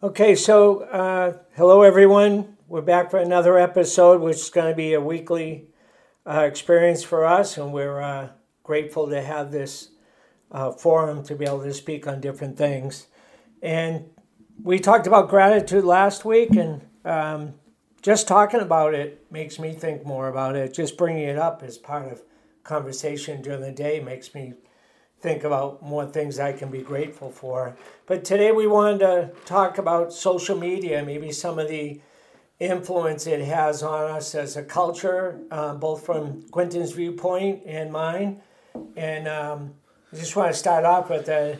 Okay, so uh, hello everyone. We're back for another episode, which is going to be a weekly uh, experience for us, and we're uh, grateful to have this uh, forum to be able to speak on different things. And we talked about gratitude last week, and um, just talking about it makes me think more about it. Just bringing it up as part of conversation during the day makes me think about more things I can be grateful for. But today we wanted to talk about social media, maybe some of the influence it has on us as a culture, uh, both from Quentin's viewpoint and mine. And um, I just want to start off with, a,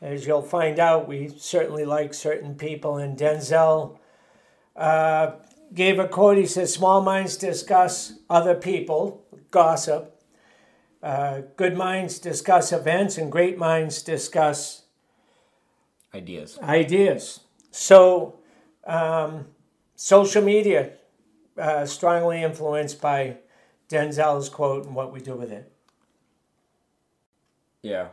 as you'll find out, we certainly like certain people. And Denzel uh, gave a quote. He says, Small minds discuss other people, gossip, uh, good minds discuss events and great minds discuss ideas. Ideas. So, um, social media, uh, strongly influenced by Denzel's quote and what we do with it. Yeah.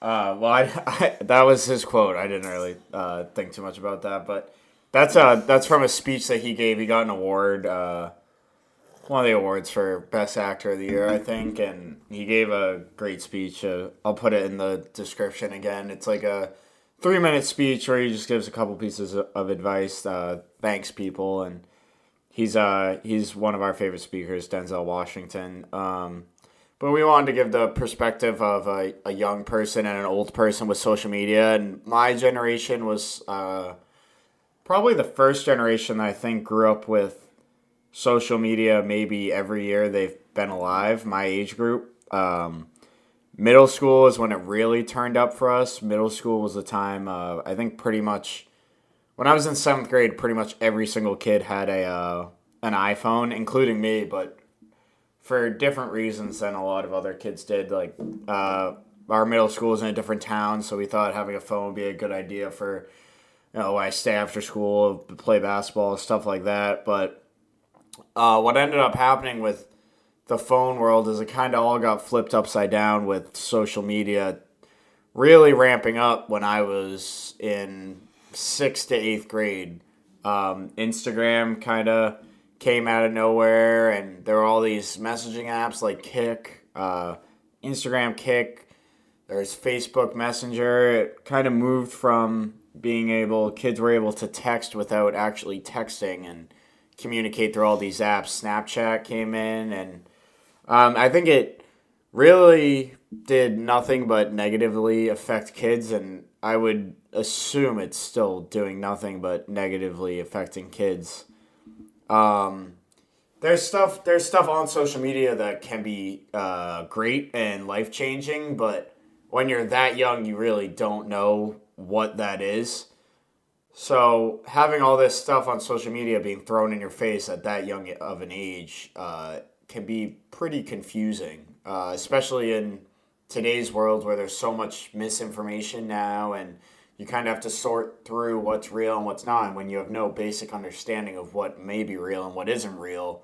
Uh, well, I, I, that was his quote. I didn't really uh, think too much about that, but that's uh that's from a speech that he gave. He got an award uh, one of the awards for best actor of the year, I think, and he gave a great speech. Uh, I'll put it in the description again. It's like a three minute speech where he just gives a couple pieces of advice, uh, thanks people, and he's uh he's one of our favorite speakers, Denzel Washington. Um, but we wanted to give the perspective of a, a young person and an old person with social media, and my generation was uh, probably the first generation that I think grew up with social media maybe every year they've been alive, my age group. Um, middle school is when it really turned up for us. Middle school was the time, uh, I think pretty much, when I was in seventh grade, pretty much every single kid had a uh, an iPhone, including me, but for different reasons than a lot of other kids did. Like, uh, our middle school is in a different town, so we thought having a phone would be a good idea for, you know, I stay after school, play basketball, stuff like that. But uh, what ended up happening with the phone world is it kind of all got flipped upside down with social media really ramping up when I was in sixth to eighth grade. Um, Instagram kind of came out of nowhere, and there were all these messaging apps like Kik, uh, Instagram Kik. There's Facebook Messenger. It kind of moved from being able, kids were able to text without actually texting, and communicate through all these apps. Snapchat came in, and um, I think it really did nothing but negatively affect kids, and I would assume it's still doing nothing but negatively affecting kids. Um, there's stuff there's stuff on social media that can be uh, great and life changing, but when you're that young, you really don't know what that is. So having all this stuff on social media being thrown in your face at that young of an age uh, can be pretty confusing, uh, especially in today's world where there's so much misinformation now and you kind of have to sort through what's real and what's not. And when you have no basic understanding of what may be real and what isn't real,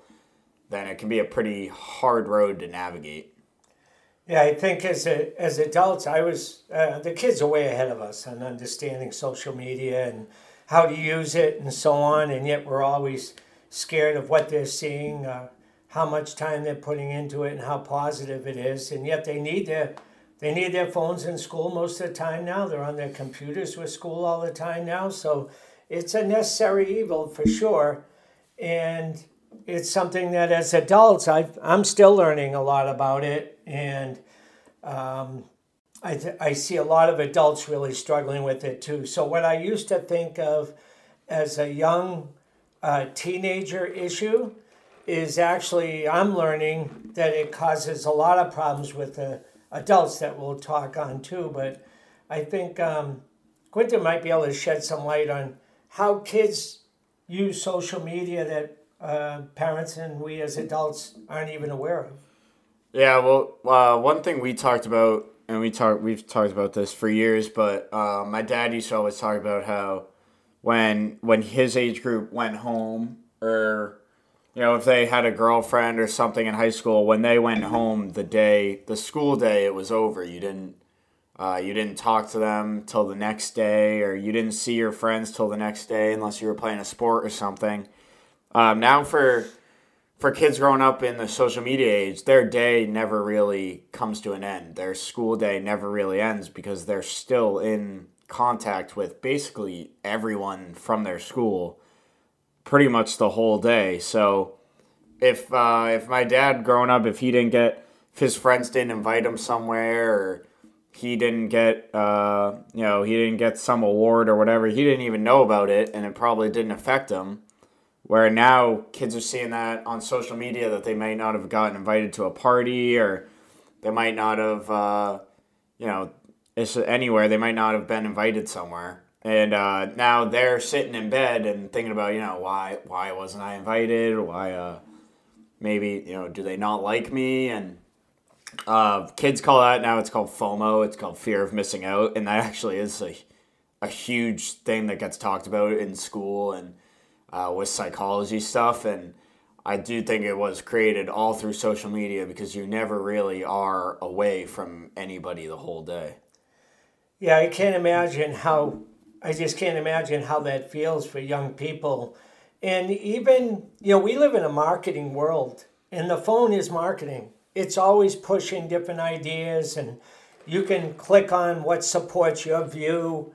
then it can be a pretty hard road to navigate. Yeah, I think as a, as adults, I was uh, the kids are way ahead of us on understanding social media and how to use it and so on, and yet we're always scared of what they're seeing, uh, how much time they're putting into it, and how positive it is, and yet they need their they need their phones in school most of the time now. They're on their computers with school all the time now, so it's a necessary evil for sure, and it's something that as adults i am still learning a lot about it. And um, I, th- I see a lot of adults really struggling with it too. So what i used to think of as a young uh, teenager issue is actually i'm learning that it causes a lot of problems with the adults that we'll talk on too. But i think um, quentin might be able to shed some light on how kids use social media that uh, parents and we as adults aren't even aware of. Yeah, well, uh, one thing we talked about, and we talked, we've talked about this for years, but uh, my dad used to always talk about how when when his age group went home, or you know, if they had a girlfriend or something in high school, when they went home the day the school day it was over, you didn't Uh, you didn't talk to them till the next day, or you didn't see your friends till the next day unless you were playing a sport or something. Um, now, for for kids growing up in the social media age, their day never really comes to an end. Their school day never really ends because they're still in contact with basically everyone from their school pretty much the whole day. So if uh, if my dad growing up, if he didn't get if his friends didn't invite him somewhere or he didn't get uh, you know he didn't get some award or whatever, he didn't even know about it, and it probably didn't affect him where now kids are seeing that on social media that they might not have gotten invited to a party or they might not have, uh, you know, anywhere. They might not have been invited somewhere. And uh, now they're sitting in bed and thinking about, you know, why why wasn't I invited? Why uh, maybe you know, do they not like me? And uh, kids call that now. It's called FOMO. It's called fear of missing out, and that actually is a a huge thing that gets talked about in school and uh, with psychology stuff. And I do think it was created all through social media because you never really are away from anybody the whole day. Yeah, I can't imagine how, I just can't imagine how that feels for young people. And even, you know, we live in a marketing world, and the phone is marketing. It's always pushing different ideas, and you can click on what supports your view.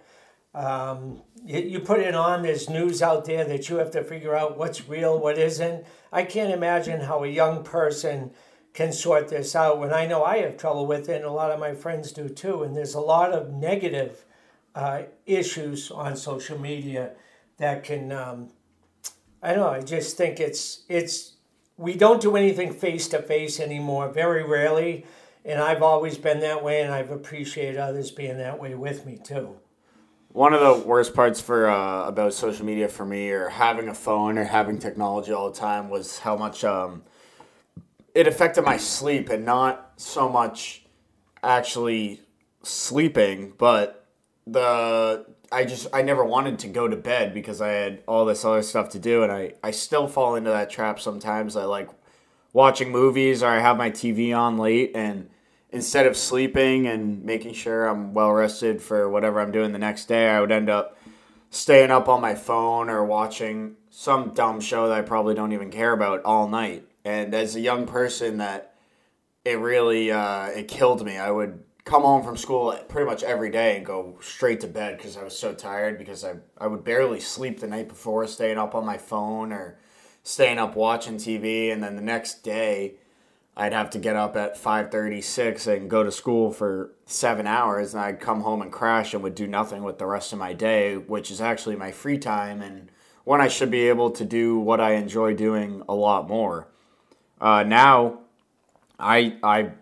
Um, you, put it on, there's news out there that you have to figure out what's real, what isn't. I can't imagine how a young person can sort this out when I know I have trouble with it, and a lot of my friends do too. And there's a lot of negative uh, issues on social media that can, um, I don't know, I just think it's, it's, we don't do anything face to face anymore, very rarely. And I've always been that way, and I've appreciated others being that way with me too one of the worst parts for uh, about social media for me or having a phone or having technology all the time was how much um, it affected my sleep and not so much actually sleeping but the i just i never wanted to go to bed because i had all this other stuff to do and i i still fall into that trap sometimes. I like watching movies or i have my tv on late and instead of sleeping and making sure I'm well rested for whatever I'm doing the next day, I would end up staying up on my phone or watching some dumb show that I probably don't even care about all night. And as a young person, that it really uh, it killed me. I would come home from school pretty much every day and go straight to bed because I was so tired because I, I would barely sleep the night before staying up on my phone or staying up watching TV and then the next day I'd have to get up at 5:36 and go to school for 7 hours and I'd come home and crash and would do nothing with the rest of my day, which is actually my free time and when I should be able to do what I enjoy doing a lot more. Uh, now I I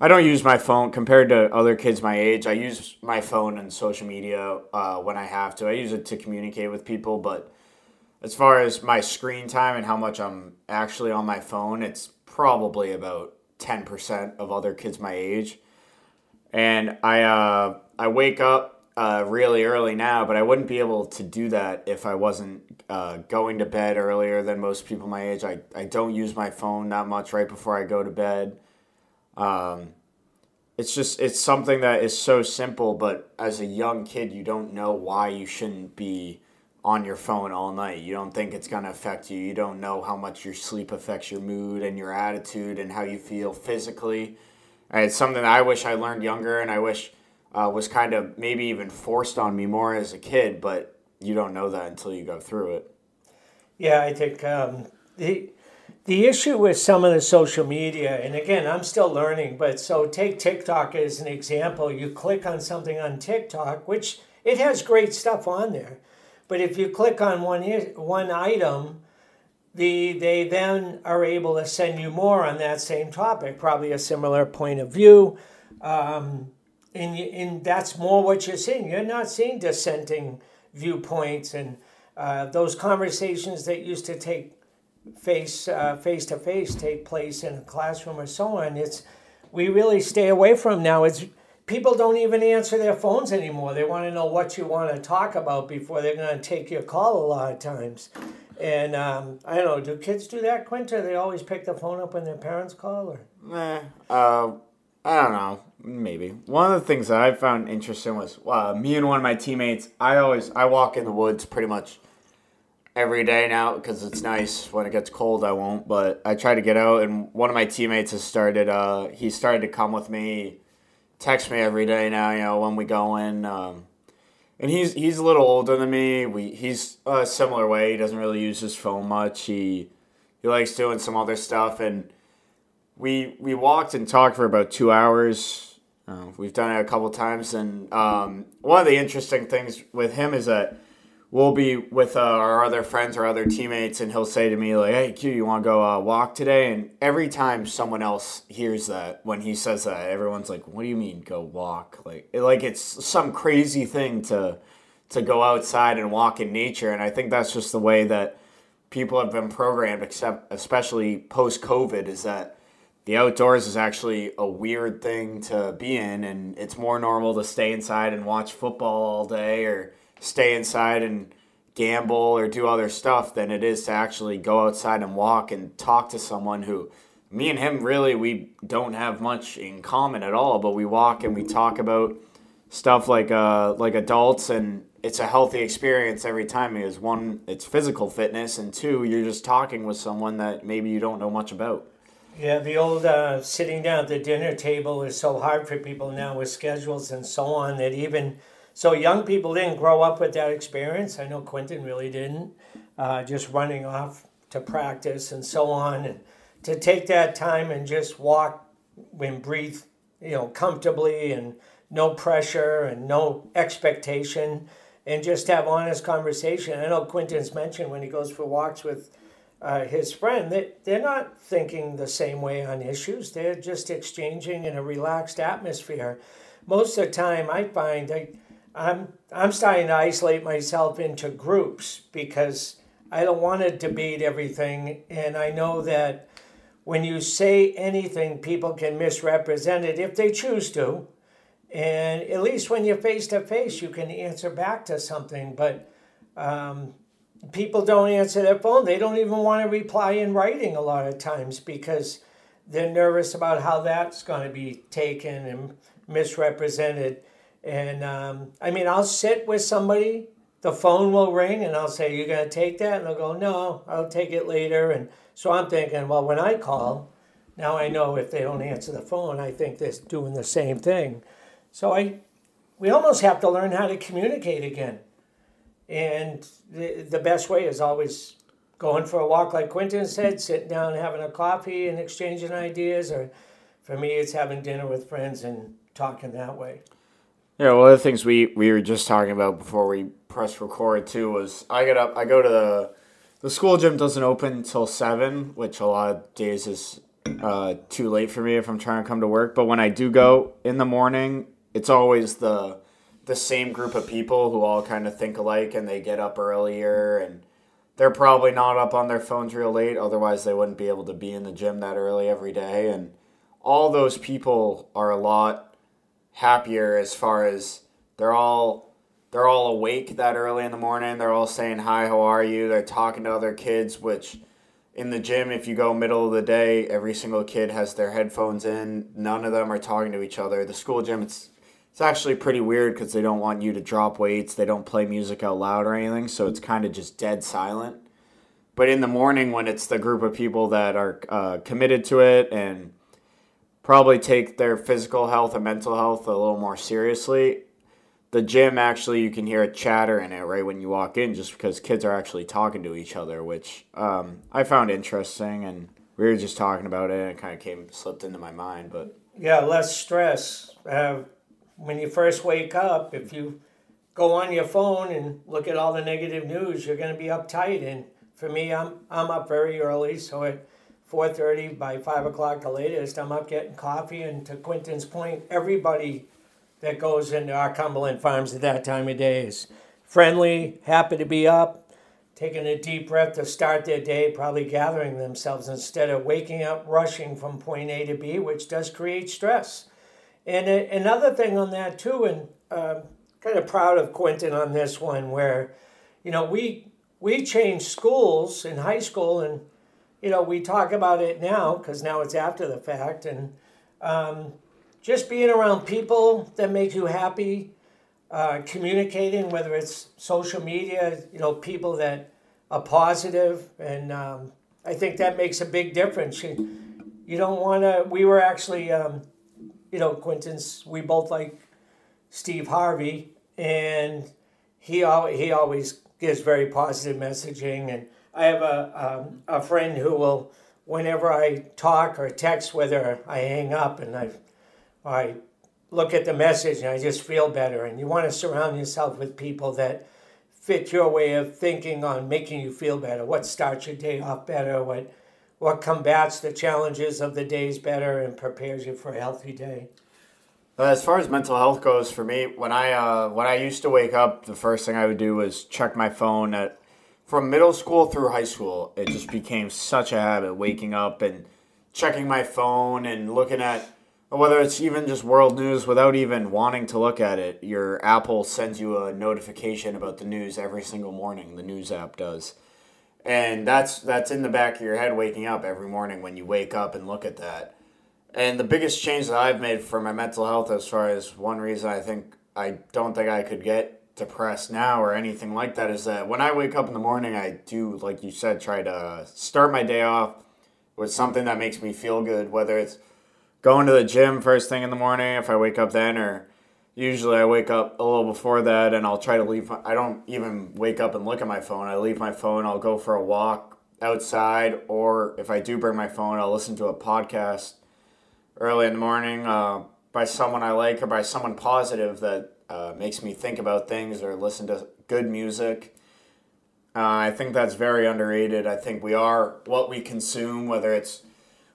I don't use my phone compared to other kids my age. I use my phone and social media uh, when I have to. I use it to communicate with people, but as far as my screen time and how much I'm actually on my phone, it's probably about 10% of other kids my age. And I, uh, I wake up uh, really early now, but I wouldn't be able to do that if I wasn't uh, going to bed earlier than most people my age. I, I don't use my phone that much right before I go to bed. Um, it's just it's something that is so simple, but as a young kid, you don't know why you shouldn't be on your phone all night. You don't think it's going to affect you. You don't know how much your sleep affects your mood and your attitude and how you feel physically. And it's something I wish I learned younger and I wish uh, was kind of maybe even forced on me more as a kid, but you don't know that until you go through it. Yeah, I think um, the the issue with some of the social media, and again, I'm still learning, but so take TikTok as an example. You click on something on TikTok, which it has great stuff on there but if you click on one one item, the they then are able to send you more on that same topic, probably a similar point of view. Um, and, and that's more what you're seeing. You're not seeing dissenting viewpoints and uh, those conversations that used to take face uh, face to face take place in a classroom or so on. It's we really stay away from now. It's people don't even answer their phones anymore. They want to know what you want to talk about before they're going to take your call a lot of times. And um, I don't know, do kids do that, Quinta? They always pick the phone up when their parents call? Or? Nah, uh, I don't know. maybe one of the things that I found interesting was uh, me and one of my teammates. I always I walk in the woods pretty much every day now because it's nice. When it gets cold, I won't, but I try to get out. And one of my teammates has started. Uh, he started to come with me, text me every day now. You know when we go in. Um, and he's he's a little older than me. We he's a similar way. He doesn't really use his phone much. He he likes doing some other stuff, and we we walked and talked for about two hours. Uh, we've done it a couple times, and um, one of the interesting things with him is that we'll be with uh, our other friends or other teammates, and he'll say to me like, "Hey, Q, you want to go uh, walk today?" And every time someone else hears that, when he says that, everyone's like, "What do you mean go walk?" Like, like it's some crazy thing to to go outside and walk in nature, and I think that's just the way that people have been programmed, except especially post COVID, is that the outdoors is actually a weird thing to be in, and it's more normal to stay inside and watch football all day or stay inside and gamble or do other stuff than it is to actually go outside and walk and talk to someone who me and him really we don't have much in common at all but we walk and we talk about stuff like uh like adults and it's a healthy experience every time because one it's physical fitness and two you're just talking with someone that maybe you don't know much about. Yeah the old uh, sitting down at the dinner table is so hard for people now with schedules and so on that even so young people didn't grow up with that experience. I know Quentin really didn't. Uh, just running off to practice and so on, and to take that time and just walk and breathe, you know, comfortably and no pressure and no expectation, and just have honest conversation. I know Quentin's mentioned when he goes for walks with uh, his friend that they're not thinking the same way on issues. They're just exchanging in a relaxed atmosphere. Most of the time, I find I I'm I'm starting to isolate myself into groups because I don't want to debate everything, and I know that when you say anything, people can misrepresent it if they choose to. And at least when you're face to face, you can answer back to something. But um, people don't answer their phone. They don't even want to reply in writing a lot of times because they're nervous about how that's going to be taken and misrepresented. And um, I mean, I'll sit with somebody, the phone will ring, and I'll say, You're going to take that? And they'll go, No, I'll take it later. And so I'm thinking, Well, when I call, now I know if they don't answer the phone, I think they're doing the same thing. So I, we almost have to learn how to communicate again. And the, the best way is always going for a walk, like Quentin said, sitting down, having a coffee, and exchanging ideas. Or for me, it's having dinner with friends and talking that way. Yeah, one of the things we, we were just talking about before we press record too was I get up, I go to the the school gym doesn't open until seven, which a lot of days is uh, too late for me if I'm trying to come to work. But when I do go in the morning, it's always the the same group of people who all kind of think alike and they get up earlier and they're probably not up on their phones real late otherwise they wouldn't be able to be in the gym that early every day and all those people are a lot happier as far as they're all they're all awake that early in the morning. They're all saying hi, how are you? They're talking to other kids, which in the gym, if you go middle of the day, every single kid has their headphones in. None of them are talking to each other. The school gym, it's it's actually pretty weird because they don't want you to drop weights. They don't play music out loud or anything, so it's kind of just dead silent. But in the morning, when it's the group of people that are uh, committed to it and probably take their physical health and mental health a little more seriously. The gym actually, you can hear a chatter in it right when you walk in, just because kids are actually talking to each other, which um, I found interesting. And we were just talking about it, and it kind of came slipped into my mind. But yeah, less stress. Uh, when you first wake up, if you go on your phone and look at all the negative news, you're going to be uptight. And for me, I'm I'm up very early, so it 4.30 by 5 o'clock the latest. I'm up getting coffee and to quentin's point everybody that goes into our cumberland farms at that time of day is friendly happy to be up taking a deep breath to start their day probably gathering themselves instead of waking up rushing from point a to b which does create stress. And another thing on that too and uh, kind of proud of quentin on this one where you know we we changed schools in high school and you know, we talk about it now because now it's after the fact, and um, just being around people that make you happy, uh, communicating, whether it's social media, you know, people that are positive, and um, I think that makes a big difference. You, you don't want to. We were actually, um, you know, Quentin's. We both like Steve Harvey, and he al- he always gives very positive messaging. And I have a um, a friend who will, whenever I talk or text, with her, I hang up and I I look at the message and I just feel better. And you want to surround yourself with people that fit your way of thinking on making you feel better. What starts your day off better? What what combats the challenges of the days better and prepares you for a healthy day? As far as mental health goes, for me, when I uh, when I used to wake up, the first thing I would do was check my phone. At from middle school through high school, it just became such a habit waking up and checking my phone and looking at whether it's even just world news without even wanting to look at it. Your Apple sends you a notification about the news every single morning. The news app does, and that's that's in the back of your head waking up every morning when you wake up and look at that and the biggest change that I've made for my mental health, as far as one reason I think I don't think I could get depressed now or anything like that, is that when I wake up in the morning, I do, like you said, try to start my day off with something that makes me feel good, whether it's going to the gym first thing in the morning, if I wake up then, or usually I wake up a little before that and I'll try to leave. I don't even wake up and look at my phone. I leave my phone, I'll go for a walk outside, or if I do bring my phone, I'll listen to a podcast early in the morning uh, by someone I like or by someone positive that uh, makes me think about things or listen to good music. Uh, I think that's very underrated. I think we are what we consume, whether it's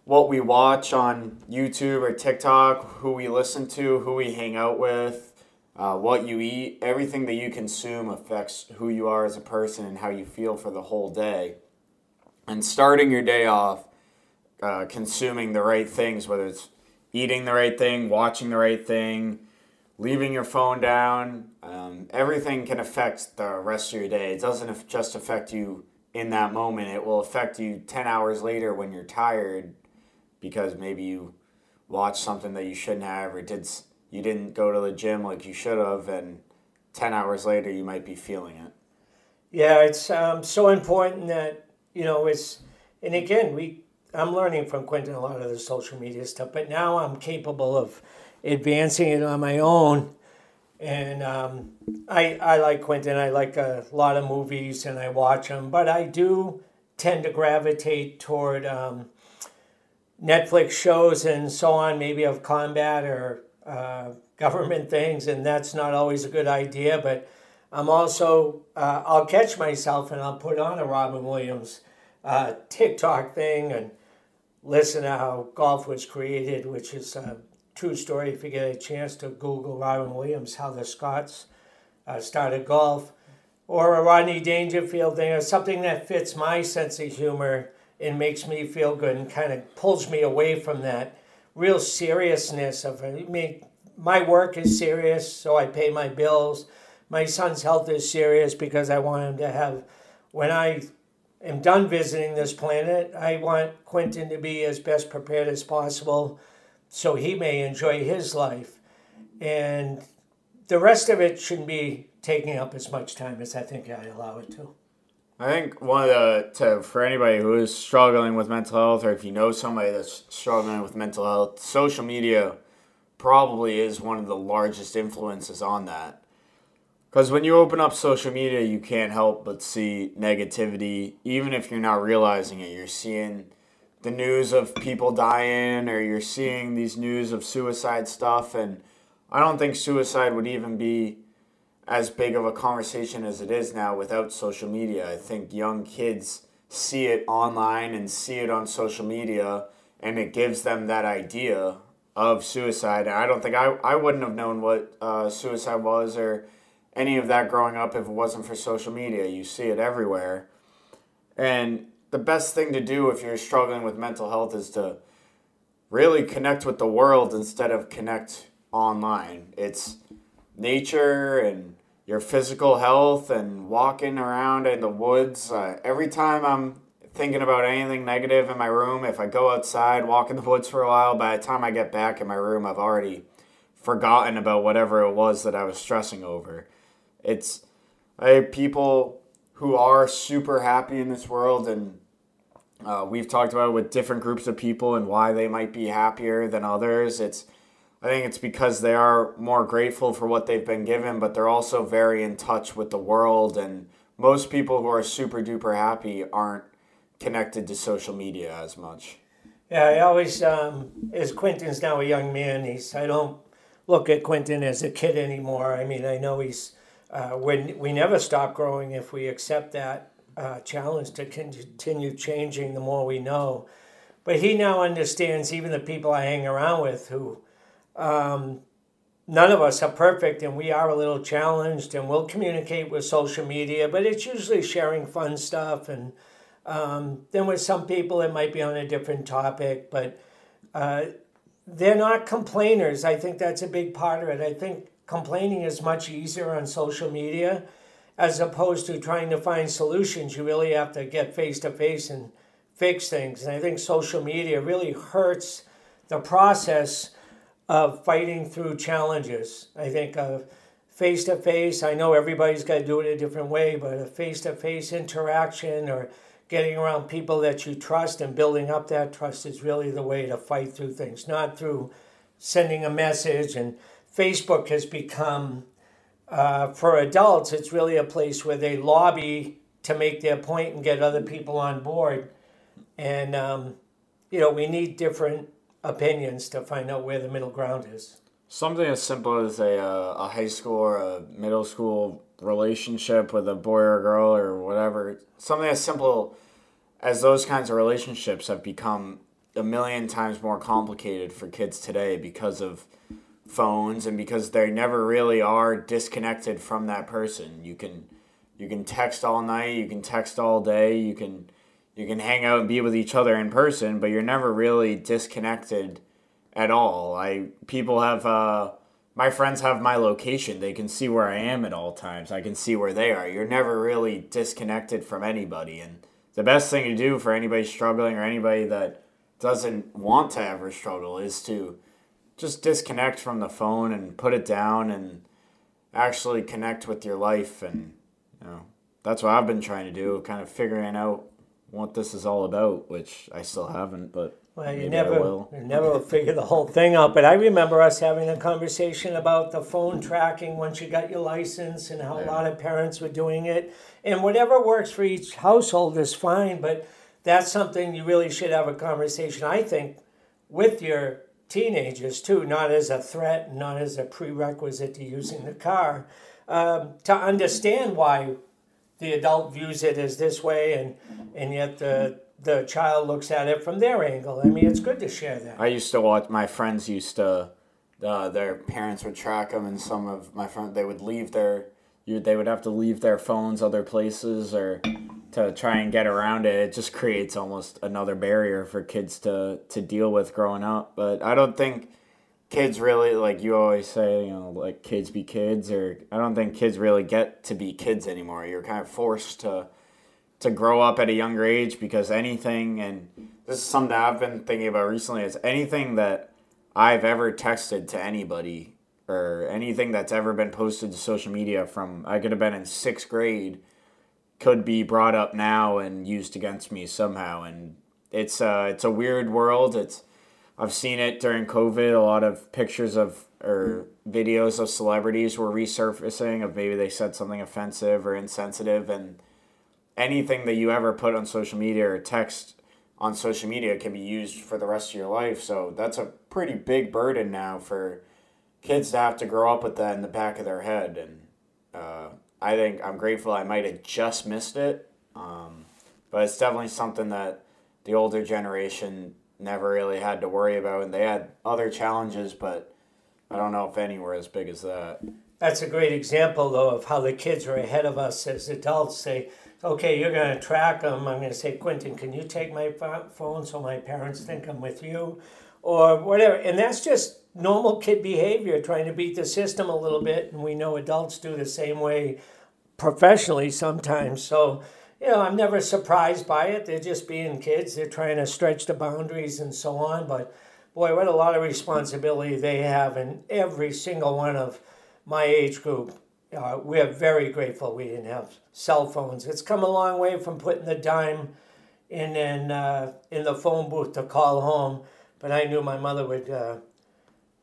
what we watch on YouTube or TikTok, who we listen to, who we hang out with, uh, what you eat. Everything that you consume affects who you are as a person and how you feel for the whole day. And starting your day off uh, consuming the right things, whether it's eating the right thing, watching the right thing, leaving your phone down. Um, everything can affect the rest of your day. It doesn't just affect you in that moment, it will affect you 10 hours later when you're tired because maybe you watched something that you shouldn't have or did you didn't go to the gym like you should have and 10 hours later you might be feeling it yeah it's um, so important that you know it's and again we I'm learning from Quentin a lot of the social media stuff, but now I'm capable of advancing it on my own. And um, I, I like Quentin. I like a lot of movies and I watch them, but I do tend to gravitate toward um, Netflix shows and so on, maybe of combat or uh, government things, and that's not always a good idea. But I'm also, uh, I'll catch myself and I'll put on a Robin Williams uh, TikTok thing and listen to how golf was created, which is a true story. If you get a chance to Google Robin Williams, how the Scots uh, started golf, or a Rodney Dangerfield thing, or something that fits my sense of humor and makes me feel good and kind of pulls me away from that real seriousness of. I mean, my work is serious, so I pay my bills. My son's health is serious because I want him to have, when I am done visiting this planet, I want Quentin to be as best prepared as possible so he may enjoy his life. And the rest of it shouldn't be taking up as much time as I think I allow it to. I think one of the to for anybody who is struggling with mental health, or if you know somebody that's struggling with mental health, social media probably is one of the largest influences on that. Because when you open up social media, you can't help but see negativity, even if you're not realizing it. You're seeing the news of people dying, or you're seeing these news of suicide stuff. And I don't think suicide would even be as big of a conversation as it is now without social media. I think young kids see it online and see it on social media, and it gives them that idea of suicide. I don't think I, I wouldn't have known what uh, suicide was or any of that growing up if it wasn't for social media. You see it everywhere. And the best thing to do if you're struggling with mental health is to really connect with the world instead of connect online. It's nature and your physical health and walking around in the woods. Uh, every time I'm thinking about anything negative in my room. If I go outside, walk in the woods for a while, by the time I get back in my room, I've already forgotten about whatever it was that I was stressing over. It's people who are super happy in this world, and uh, we've talked about it with different groups of people and why they might be happier than others. It's I think it's because they are more grateful for what they've been given, but they're also very in touch with the world. And most people who are super duper happy aren't connected to social media as much. Yeah, I always, um, as Quentin's now a young man, he's I don't look at Quentin as a kid anymore. I mean, I know he's uh, when we never stop growing if we accept that uh, challenge to continue changing the more we know. But he now understands even the people I hang around with who um, none of us are perfect and we are a little challenged and we'll communicate with social media, but it's usually sharing fun stuff. And um, then with some people, it might be on a different topic, but uh, they're not complainers. I think that's a big part of it. I think complaining is much easier on social media as opposed to trying to find solutions. You really have to get face to face and fix things. And I think social media really hurts the process of fighting through challenges. I think of face to face, I know everybody's got to do it a different way, but a face to face interaction or getting around people that you trust and building up that trust is really the way to fight through things, not through sending a message. And Facebook has become, uh, for adults, it's really a place where they lobby to make their point and get other people on board. And, um, you know, we need different opinions to find out where the middle ground is. Something as simple as a, uh, a high school or a middle school relationship with a boy or girl or whatever, something as simple as those kinds of relationships have become a million times more complicated for kids today because of phones and because they never really are disconnected from that person. You can you can text all night, you can text all day, you can you can hang out and be with each other in person, but you're never really disconnected at all. I people have uh, my friends have my location. They can see where I am at all times. I can see where they are. You're never really disconnected from anybody. And the best thing to do for anybody struggling or anybody that doesn't want to ever struggle is to just disconnect from the phone and put it down and actually connect with your life and you know that's what I've been trying to do, kind of figuring out what this is all about, which I still haven't, but well, you never you never figure the whole thing out. But I remember us having a conversation about the phone tracking once you got your license and how yeah. a lot of parents were doing it. And whatever works for each household is fine, but that's something you really should have a conversation, I think, with your teenagers too, not as a threat, not as a prerequisite to using the car, um, to understand why the adult views it as this way, and and yet the the child looks at it from their angle. I mean, it's good to share that. I used to watch. My friends used to. Uh, their parents would track them, and some of my friends they would leave their. You, they would have to leave their phones other places or to try and get around it. It just creates almost another barrier for kids to to deal with growing up. But I don't think kids really like you always say, you know, like kids be kids or I don't think kids really get to be kids anymore. You're kind of forced to to grow up at a younger age because anything and this is something I've been thinking about recently is anything that I've ever texted to anybody or anything that's ever been posted to social media from I could have been in 6th grade could be brought up now and used against me somehow and it's uh it's a weird world. It's I've seen it during COVID. A lot of pictures of or videos of celebrities were resurfacing of maybe they said something offensive or insensitive, and anything that you ever put on social media or text on social media can be used for the rest of your life. So that's a pretty big burden now for kids to have to grow up with that in the back of their head. And uh, I think I'm grateful I might have just missed it. Um, but it's definitely something that the older generation never really had to worry about, and they had other challenges, but I don't know if any were as big as that. That's a great example, though, of how the kids are ahead of us as adults. Say, okay, you're going to track them. I'm going to say, Quentin, can you take my phone so my parents think I'm with you? Or whatever. And that's just normal kid behavior, trying to beat the system a little bit. And we know adults do the same way professionally sometimes. So you know, I'm never surprised by it. They're just being kids. They're trying to stretch the boundaries and so on. But boy, what a lot of responsibility they have. And every single one of my age group, uh, we're very grateful we didn't have cell phones. It's come a long way from putting the dime in in, uh, in the phone booth to call home. But I knew my mother would, uh,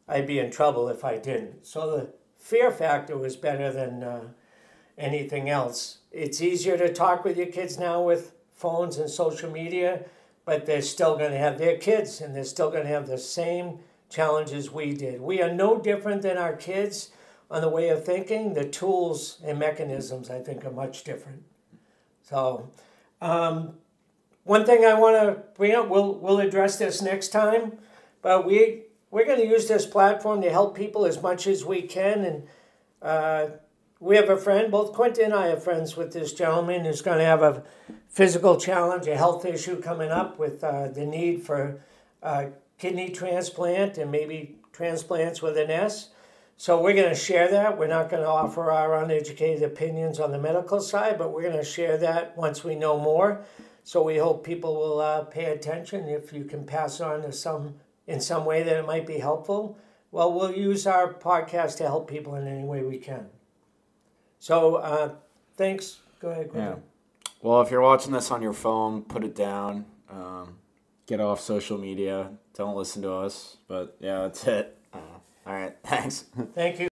I'd be in trouble if I didn't. So the fear factor was better than uh, anything else. It's easier to talk with your kids now with phones and social media, but they're still going to have their kids and they're still going to have the same challenges we did. We are no different than our kids on the way of thinking. The tools and mechanisms, I think, are much different. So, um, one thing I want to bring up, we'll, we'll address this next time, but we, we're going to use this platform to help people as much as we can. And uh, we have a friend, both Quentin and I are friends with this gentleman who's going to have a physical challenge, a health issue coming up with uh, the need for uh, kidney transplant and maybe transplants with an S. So we're going to share that. We're not going to offer our uneducated opinions on the medical side, but we're going to share that once we know more. So we hope people will uh, pay attention. If you can pass on to some in some way that it might be helpful, well, we'll use our podcast to help people in any way we can. So uh, thanks. Go ahead. Go Yeah. ahead. Well, if you're watching this on your phone, put it down. Um, get off social media. Don't listen to us. But yeah, that's it. Uh, all right. Thanks. Thank you.